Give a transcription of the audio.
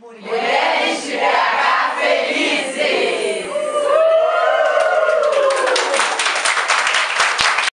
muriendo